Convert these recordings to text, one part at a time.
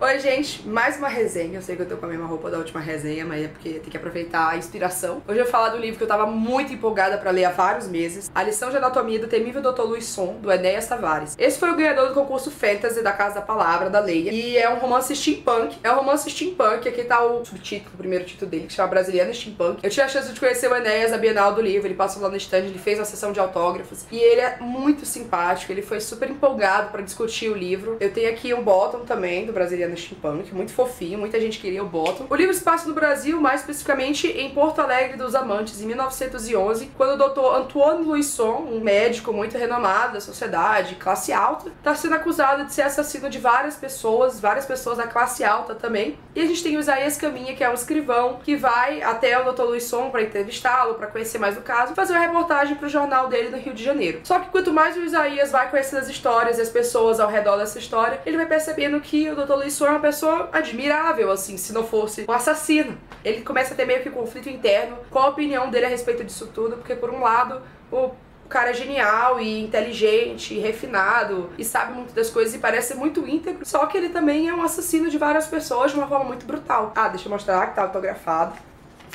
Oi, gente, mais uma resenha. Eu sei que eu tô com a mesma roupa da última resenha, mas é porque tem que aproveitar a inspiração. Hoje eu vou falar do livro que eu tava muito empolgada pra ler há vários meses: A Lição de Anatomia do Temível Dr. Luiz Son, do Enéas Tavares. Esse foi o ganhador do concurso Fantasy da Casa da Palavra, da Leia, e é um romance steampunk. É um romance steampunk, aqui tá o subtítulo, o primeiro título dele, que chama Brasiliano Steampunk. Eu tive a chance de conhecer o Enéas na Bienal do Livro, ele passou lá no stand, ele fez uma sessão de autógrafos, e ele é muito simpático, ele foi super empolgado pra discutir o livro. Eu tenho aqui um bottom também, do Brasiliano Steampunk, muito fofinho, muita gente queria o bottom. O livro se passa no Brasil, mais especificamente em Porto Alegre dos Amantes, em 1911, quando o Dr. Antoine Louisson, um médico muito renomado da sociedade, classe alta, está sendo acusado de ser assassino de várias pessoas, várias pessoas da classe alta também. E a gente tem o Isaías Caminha, que é um escrivão, que vai até o Dr. Louisson para entrevistá-lo, para conhecer mais o caso, fazer uma reportagem para o jornal dele no Rio de Janeiro. Só que quanto mais o Isaías vai conhecendo as histórias e as pessoas ao redor dessa história, ele vai percebendo que o Dr. Louisson é uma pessoa admirável, assim, se não fosse um assassino. Ele começa a ter meio que um conflito interno. Qual a opinião dele a respeito disso tudo? Porque, por um lado, o cara é genial e inteligente e refinado e sabe muito das coisas e parece muito íntegro, só que ele também é um assassino de várias pessoas de uma forma muito brutal. Ah, deixa eu mostrar que tá autografado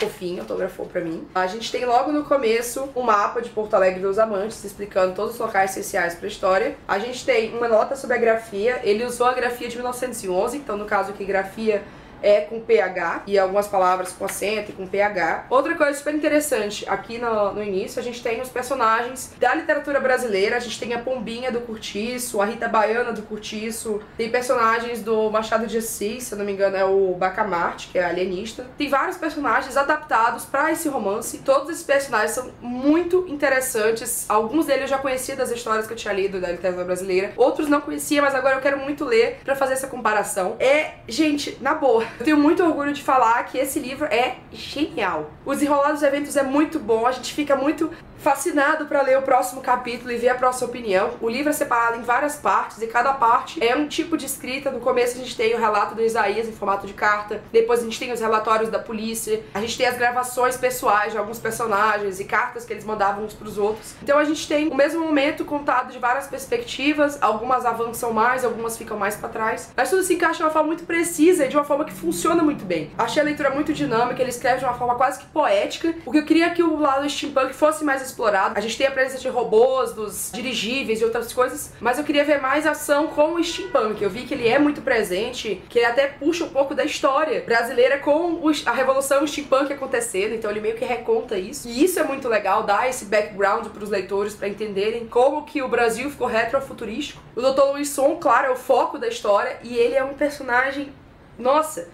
fofinho, autografou pra mim. A gente tem logo no começo um mapa de Porto Alegre dos Amantes, explicando todos os locais essenciais pra história. A gente tem uma nota sobre a grafia, ele usou a grafia de 1911, então no caso aqui grafia é com PH e algumas palavras com acento e com PH. Outra coisa super interessante, aqui no, no início a gente tem os personagens da literatura brasileira, a gente tem a Pombinha do Curtiço, a Rita Baiana do Curtiço, tem personagens do Machado de Assis, se eu não me engano é o Bacamarte, que é alienista. Tem vários personagens adaptados para esse romance. Todos esses personagens são muito interessantes. Alguns deles eu já conhecia das histórias que eu tinha lido da literatura brasileira, outros não conhecia, mas agora eu quero muito ler para fazer essa comparação. É, gente, na boa, eu tenho muito orgulho de falar que esse livro é genial. Os enrolados dos eventos é muito bom, a gente fica muito fascinado para ler o próximo capítulo e ver a próxima opinião. O livro é separado em várias partes e cada parte é um tipo de escrita. No começo a gente tem o relato do Isaías em formato de carta, depois a gente tem os relatórios da polícia, a gente tem as gravações pessoais de alguns personagens e cartas que eles mandavam uns pros outros. Então a gente tem o mesmo momento contado de várias perspectivas, algumas avançam mais, algumas ficam mais para trás, mas tudo se encaixa de uma forma muito precisa e de uma forma que funciona muito bem. Achei a leitura muito dinâmica, ele escreve de uma forma quase que poética, porque eu queria que o lado steampunk fosse mais explorado. A gente tem a presença de robôs, dos dirigíveis e outras coisas, mas eu queria ver mais ação com o steampunk. Eu vi que ele é muito presente, que ele até puxa um pouco da história brasileira com a revolução steampunk acontecendo, então ele meio que reconta isso. E isso é muito legal, dar esse background para os leitores para entenderem como que o Brasil ficou retrofuturístico. O Dr. Luiz Son, claro, é o foco da história e ele é um personagem, nossa,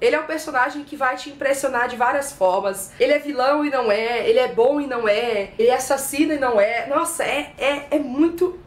ele é um personagem que vai te impressionar de várias formas. Ele é vilão e não é, ele é bom e não é, ele é assassino e não é. Nossa, é, é, é muito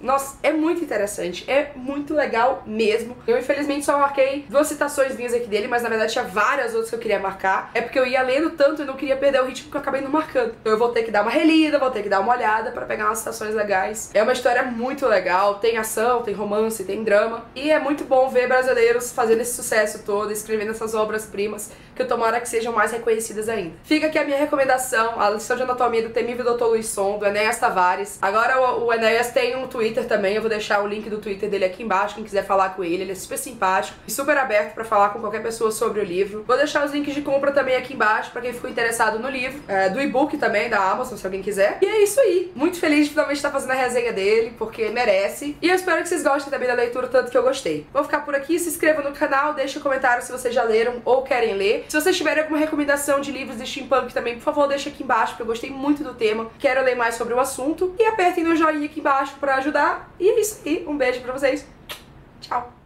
nossa, é muito interessante. É muito legal mesmo. Eu, infelizmente, só marquei duas citações minhas aqui dele, mas na verdade tinha várias outras que eu queria marcar. É porque eu ia lendo tanto e não queria perder o ritmo que eu acabei não marcando. Então eu vou ter que dar uma relida, vou ter que dar uma olhada para pegar umas citações legais. É uma história muito legal. Tem ação, tem romance, tem drama. E é muito bom ver brasileiros fazendo esse sucesso todo, escrevendo essas obras-primas, que tomara que sejam mais reconhecidas ainda. Fica aqui a minha recomendação, a lição de anatomia do temível Dr. Luiz Som, do Enéas Tavares. Agora o, o Enéas tem um Twitter também, eu vou deixar o link do Twitter dele aqui embaixo, quem quiser falar com ele. Ele é super simpático e super aberto para falar com qualquer pessoa sobre o livro. Vou deixar os links de compra também aqui embaixo para quem ficou interessado no livro, é, do e-book também, da Amazon, se alguém quiser. E é isso aí. Muito feliz de finalmente estar fazendo a resenha dele, porque merece. E eu espero que vocês gostem também da leitura, tanto que eu gostei. Vou ficar por aqui, se inscreva no canal, deixe um comentário se vocês já leram ou querem ler. Se vocês tiverem alguma recomendação de livros de steampunk também, por favor, deixe aqui embaixo, porque eu gostei muito do tema. Quero ler mais sobre o assunto. E apertem no joinha aqui embaixo para ajudar. E é isso aí. Um beijo pra vocês. Tchau.